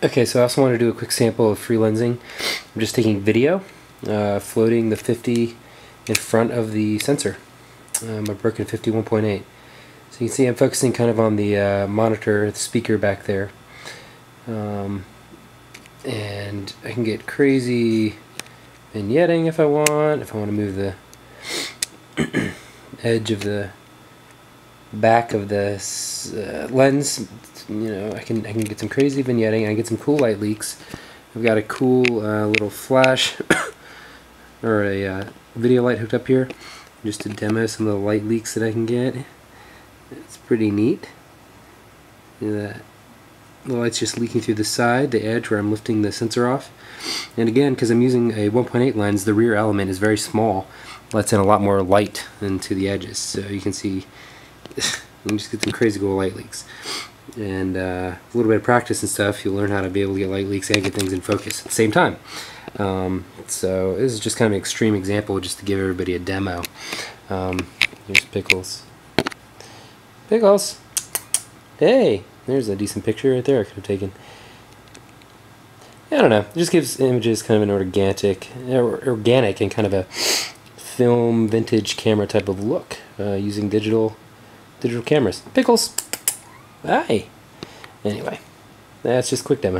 Okay, so I also want to do a quick sample of free lensing. I'm just taking video, uh, floating the 50 in front of the sensor, um, Birkin 51.8. So you can see I'm focusing kind of on the uh, monitor, the speaker back there. Um, and I can get crazy vignetting if I want, if I want to move the edge of the back of the uh, lens you know I can I can get some crazy vignetting I get some cool light leaks. I've got a cool uh, little flash or a uh, video light hooked up here just to demo some of the light leaks that I can get. It's pretty neat. That. The light's just leaking through the side the edge where I'm lifting the sensor off. And again because I'm using a 1.8 lens the rear element is very small. Lets in a lot more light into the edges. So you can see you can just get some crazy cool light leaks. And uh, a little bit of practice and stuff, you'll learn how to be able to get light leaks and get things in focus at the same time. Um, so this is just kind of an extreme example just to give everybody a demo. Um, here's Pickles. Pickles! Hey! There's a decent picture right there I could have taken. I don't know. It just gives images kind of an organic, organic and kind of a film vintage camera type of look uh, using digital digital cameras. Pickles! Hi! Anyway, that's just quick demo.